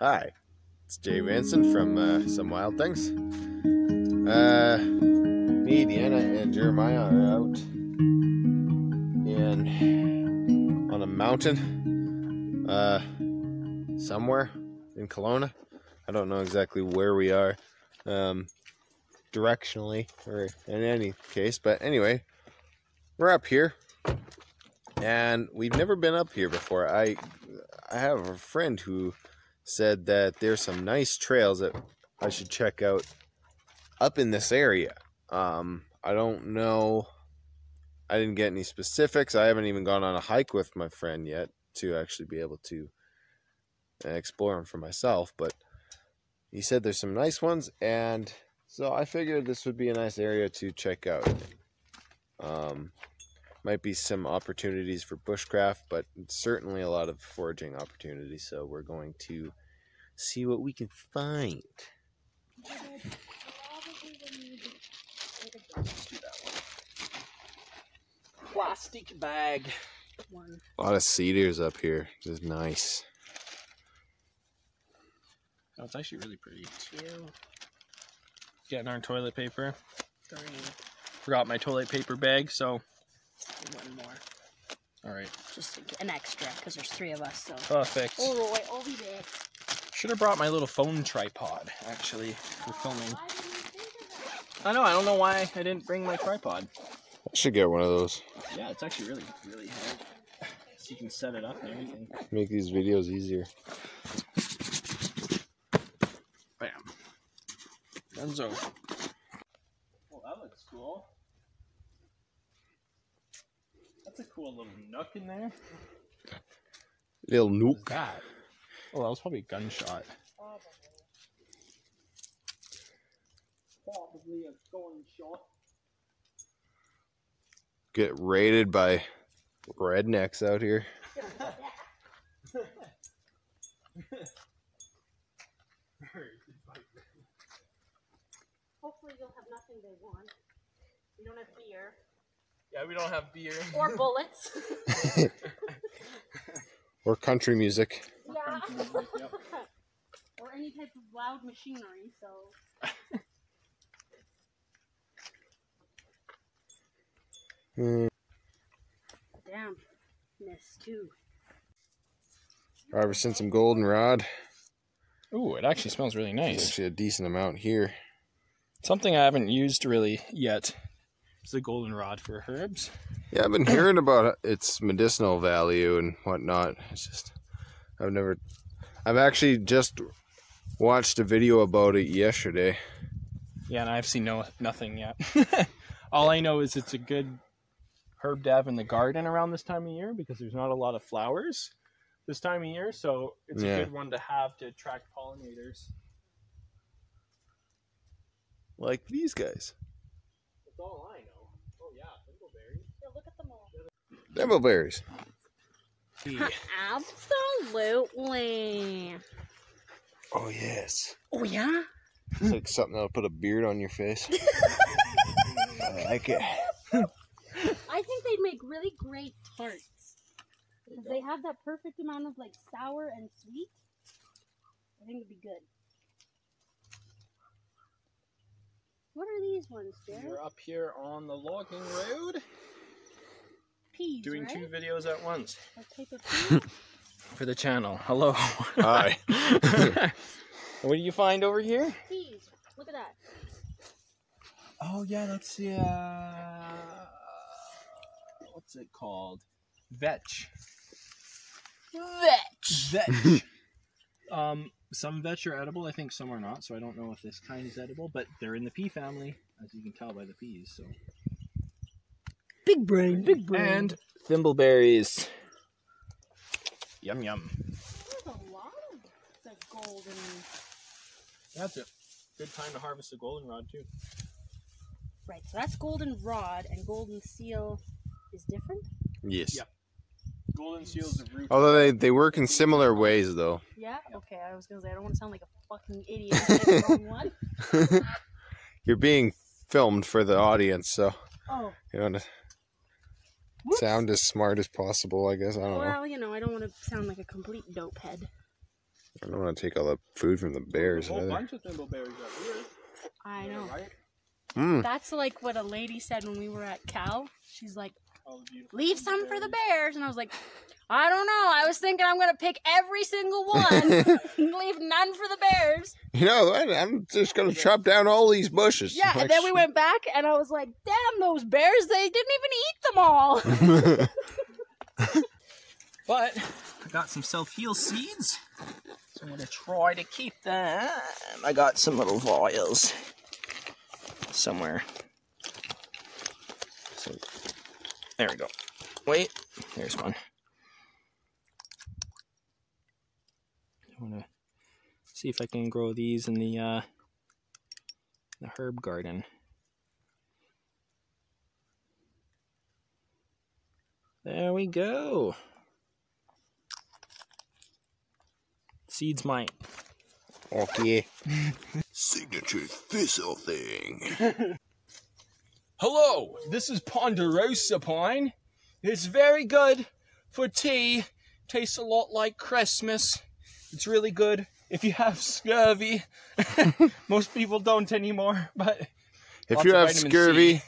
Hi, it's Jay Manson from uh, Some Wild Things. Uh, me, Deanna, and Jeremiah are out in on a mountain uh, somewhere in Kelowna. I don't know exactly where we are um, directionally or in any case, but anyway, we're up here and we've never been up here before. I I have a friend who said that there's some nice trails that I should check out up in this area. Um, I don't know. I didn't get any specifics. I haven't even gone on a hike with my friend yet to actually be able to explore them for myself. But he said there's some nice ones, and so I figured this would be a nice area to check out. Um, might be some opportunities for bushcraft, but certainly a lot of foraging opportunities. So we're going to see what we can find. Plastic bag. One. A lot of cedars up here. This is nice. Oh, it's actually really pretty. Two. Getting our toilet paper. Three. Forgot my toilet paper bag, so One more. all right, Just an extra because there's three of us. So. perfect. Oh, Alright, I'll be oh, back. Should have brought my little phone tripod actually for filming. Why didn't you think of that? I know. I don't know why I didn't bring my tripod. I should get one of those. Yeah, it's actually really, really hard. So you can set it up and everything. Make these videos easier. Bam. Dunzo. Well, that looks cool. That's a cool little nook in there. Little nook. that? Oh, that was probably a gunshot. Probably a gunshot. Get raided by rednecks out here. Hopefully you'll have nothing they want. We don't have beer Yeah, we don't have beer. or bullets. Or country music. yeah. Yep. or any type of loud machinery. So. Hmm. Damn. Miss too. Harvesting some goldenrod. Ooh, it actually smells really There's nice. actually a decent amount here. Something I haven't used really yet is the goldenrod for herbs. Yeah, I've been hearing about its medicinal value and whatnot. It's just, I've never, I've actually just watched a video about it yesterday. Yeah, and I've seen no nothing yet. All I know is it's a good herb to have in the garden around this time of year because there's not a lot of flowers this time of year, so it's Yeah. a good one to have to attract pollinators. Like these guys. That's all I know. Oh yeah, thimbleberries. Yeah, look at them all. Thimbleberries. Absolutely. Oh, yes. Oh yeah. It's like something that'll put a beard on your face. I like it. I think they'd make really great tarts. Because they have that perfect amount of like sour and sweet. I think it'd be good. What are these ones, Jared? We're up here on the logging road Peas, doing right? two videos at once What type of pea? for the channel. Hello. Hi. what do you find over here? peas. Look at that. Oh yeah, that's the uh, what's it called? Vetch. Vetch. Vetch. um, some vetch are edible. I think some are not. So I don't know if this kind is edible, but they're in the pea family, as you can tell by the peas. So Big brain. Big brain. and thimbleberries. Yum yum. there's a lot of the golden. That's a good time to harvest the goldenrod too. Right. So that's goldenrod, and golden seal is different. Yes. Yep. Golden seals of root. Although they, they work in similar ways, though. Yeah. Okay. I was gonna say I don't want to sound like a fucking idiot. and say the wrong one. You're being filmed for the audience, so Oh. you want to Whoops. sound as smart as possible, I guess. I don't know. Well, you know, I don't want to sound like a complete dope head. I don't want to take all the food from the bears. a whole either. bunch of thimbleberries up here. I know. Right? Mm. That's like what a lady said when we were at Cal. She's like, All the beautiful leave some for the bears. And I was like, I don't know. I was thinking I'm going to pick every single one, leave none for the bears. You know, I- I'm just gonna chop down all these bushes. Yeah, and then we went back, and I was like, damn, those bears, they didn't even eat them all. But I got some self-heal seeds. So I'm gonna try to keep them. I got some little vials somewhere. So there we go. Wait, there's one. I wanna see if I can grow these in the uh the herb garden. There we go. Seeds mine. okay. Signature thistle thing. Hello, this is Ponderosa Pine. It's very good for tea. Tastes a lot like Christmas. It's really good if you have scurvy. Most people don't anymore, but If you have scurvy, C.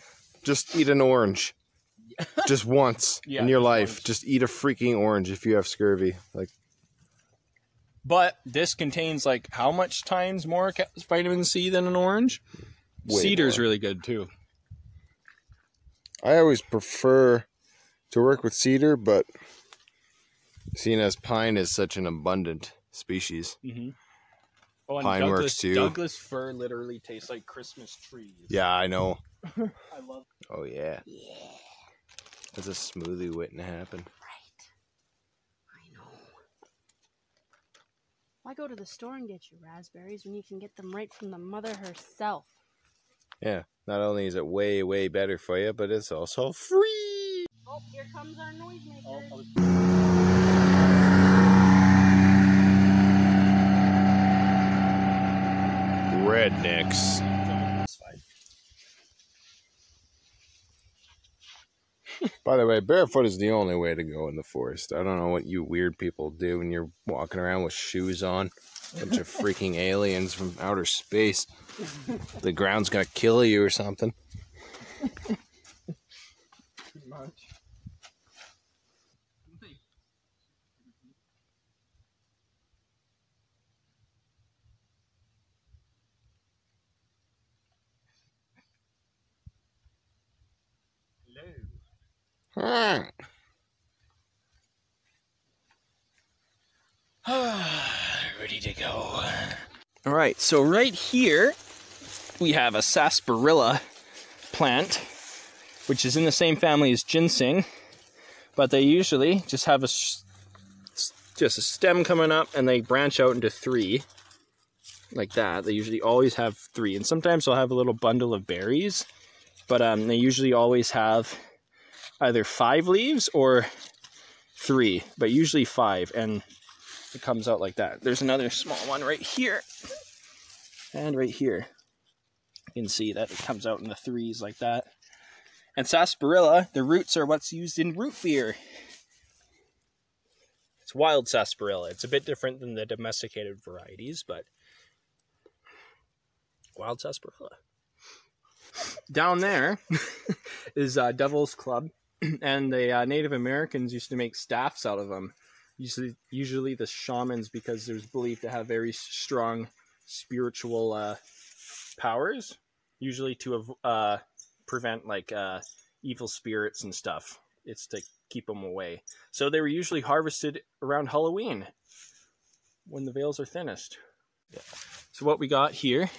just eat an orange. just once Yeah, in your life. once. Just eat a freaking orange if you have scurvy. Like but this contains like how much times more vitamin C than an orange? way Cedar's more. really good too. I always prefer to work with cedar, but seeing as pine is such an abundant species. Mm-hmm. Oh, and Pine Douglas, works, too. Douglas fir literally tastes like Christmas trees. Yeah, I know. I love. Oh yeah. Yeah. That's a smoothie waiting to happen. Right. I know. Why go to the store and get your raspberries when you can get them right from the mother herself? Yeah. Not only is it way, way better for you, but it's also free. Oh, here comes our noisemaker. Oh, Rednecks. By the way, barefoot is the only way to go in the forest. I don't know what you weird people do when you're walking around with shoes on. Bunch of freaking aliens from outer space. The ground's gonna kill you or something. Pretty much. Hello. Ready to go. All right, so right here we have a sarsaparilla plant, which is in the same family as ginseng, but they usually just have a just a stem coming up and they branch out into three, like that. They usually always have three, and sometimes they'll have a little bundle of berries, but um, they usually always have either five leaves or three, but usually five, and it comes out like that. There's another small one right here, and right here. You can see that it comes out in the threes like that. And sarsaparilla, the roots are what's used in root beer. It's wild sarsaparilla. It's a bit different than the domesticated varieties, but wild sarsaparilla. Down there is uh, Devil's Club, and the uh, Native Americans used to make staffs out of them. Usually, usually the shamans, because there's believed to have very strong spiritual uh, powers, usually to uh, prevent like uh, evil spirits and stuff. It's to keep them away. So they were usually harvested around Halloween when the veils are thinnest. Yeah. So what we got here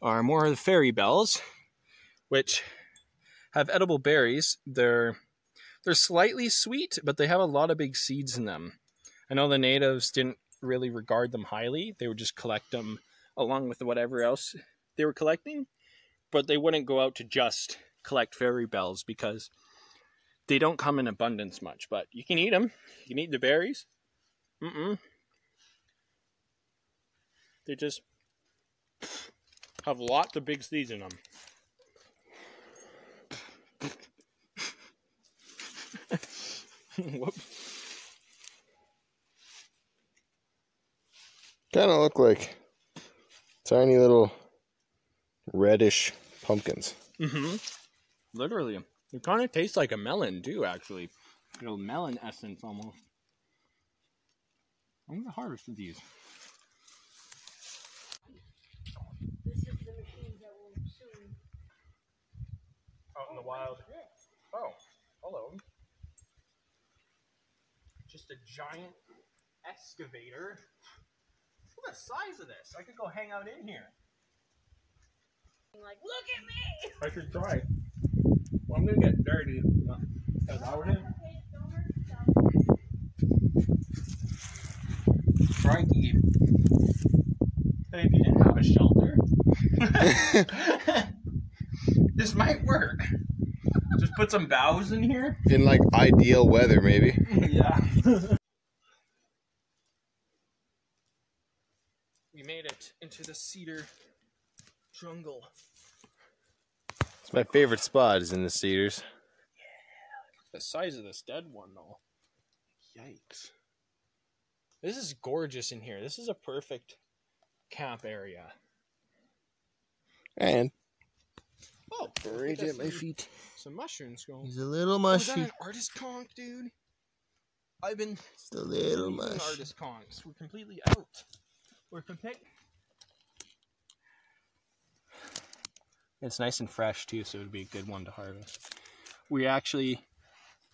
are more of the fairy bells, which have edible berries. They're they're slightly sweet, but they have a lot of big seeds in them. I know the natives didn't really regard them highly. They would just collect them along with whatever else they were collecting, but they wouldn't go out to just collect fairy bells because they don't come in abundance much. But you can eat them. You can eat the berries. Mm-mm. They just have lots of big seeds in them. Whoops. Kind of look like tiny little reddish pumpkins. Mm-hmm. Literally. It kind of tastes like a melon, too, actually. A little melon essence, almost. I'm gonna harvest these. This is the machines that will soon. Out in the wild. Oh, hello. Just a giant excavator. Look at the size of this. I could go hang out in here. Like, look at me! I should try. Well, I'm gonna get dirty. Because I would Crikey. Hey, if you didn't have a shelter, this might work. Just put some boughs in here. In like ideal weather, maybe. yeah. we made it into the cedar jungle. It's my favorite spot is in the cedars. Yeah. The size of this dead one, though. Yikes. This is gorgeous in here. This is a perfect camp area. And Oh, right at my feet. Some mushrooms going. He's a little Oh, is that mushy. an artist conch, dude? I've been Just a little using mushy. artist conchs. We're completely out. We're complete. It's nice and fresh too, so it would be a good one to harvest. We actually,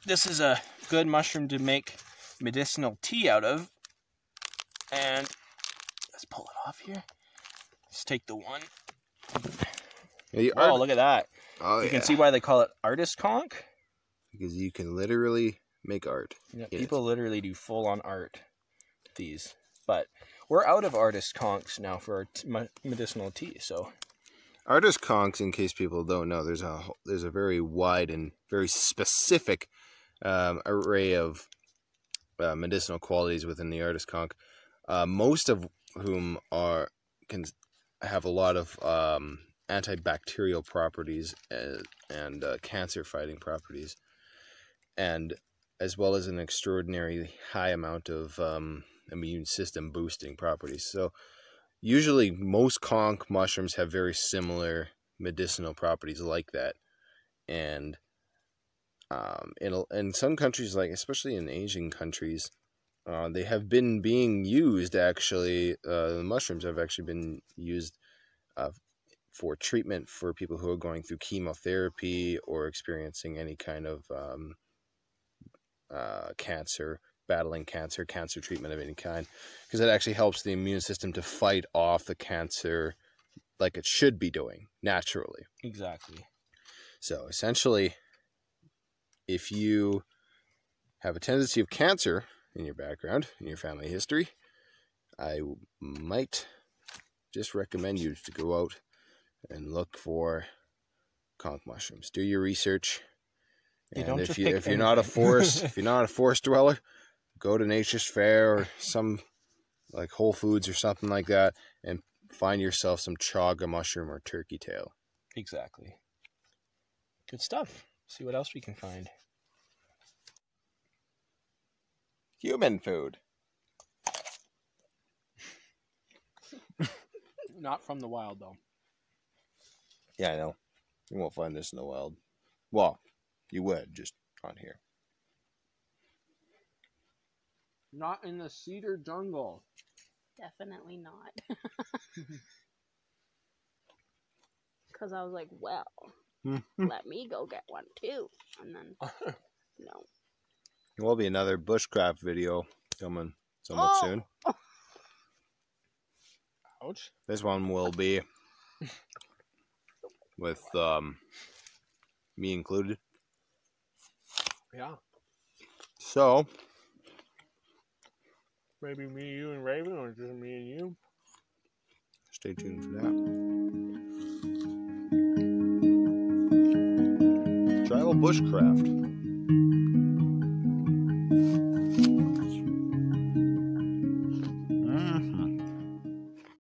this is a good mushroom to make medicinal tea out of. And let's pull it off here. Let's take the one. Yeah, Oh, look at that! oh, you yeah. can see why they call it artist conch. because you can literally make art. Yeah, people literally do full on art these. But we're out of artist conchs now for our t- medicinal tea. So Artist conchs, in case people don't know, there's a there's a very wide and very specific um, array of uh, medicinal qualities within the artist conch. Uh, most of whom are can have a lot of um, antibacterial properties and, and uh, cancer fighting properties, and as well as an extraordinary high amount of um, immune system boosting properties. So usually most conch mushrooms have very similar medicinal properties like that. And um, in, in some countries like especially in asian countries uh, they have been being used actually uh, the mushrooms have actually been used uh, for treatment for people who are going through chemotherapy or experiencing any kind of um, uh, cancer battling cancer cancer treatment of any kind because it actually helps the immune system to fight off the cancer like it should be doing naturally. exactly. So essentially, if you have a tendency of cancer in your background, in your family history, I might just recommend you to go out and look for conch mushrooms. Do your research. You And if you if you're not a forest if you're not a forest dweller, go to Nature's Fare or some like Whole Foods or something like that and find yourself some chaga mushroom or turkey tail. Exactly. Good stuff. See what else we can find. Human food. Not from the wild though. Yeah, I know. You won't find this in the wild. Well, you would just on here. Not in the cedar jungle. Definitely not. Because I was like, well, let me go get one too. And then, no. There will be another bushcraft video coming somewhat Oh! soon. Ouch. This one will be with um me included. Yeah. So Maybe me, you, and Raven, or just me and you. stay tuned for that. Tribal bushcraft.